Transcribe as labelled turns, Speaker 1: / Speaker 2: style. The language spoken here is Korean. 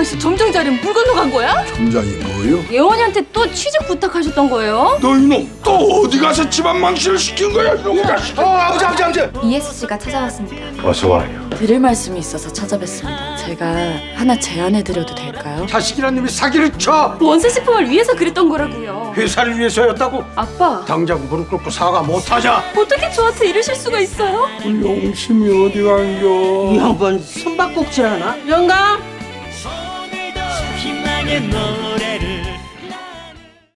Speaker 1: 당신 점장 자리는 물 건너간 거야?
Speaker 2: 점장이 뭐요?
Speaker 1: 예원이한테 또 취직 부탁하셨던 거예요?
Speaker 2: 너 이놈 또 어디 가서 집안 망신을 시킨 거야 이놈 자식
Speaker 3: 어 아버지 아버지 아버지
Speaker 1: ESC가 찾아왔습니다.
Speaker 3: 어서 와요
Speaker 4: 드릴 말씀이 있어서 찾아뵙습니다. 제가 하나 제안해드려도 될까요?
Speaker 3: 자식이란 놈이 사기를 쳐
Speaker 1: 원세식품을 위해서 그랬던 거라고요.
Speaker 3: 회사를 위해서였다고
Speaker 1: 아빠,
Speaker 3: 당장 무릎 꿇고 사과 못하자
Speaker 1: 어떻게 저한테 이러실 수가 있어요?
Speaker 2: 용심이 어디 간겨
Speaker 5: 이 양반 손바꼭질 하나? 영감
Speaker 6: 희망의 너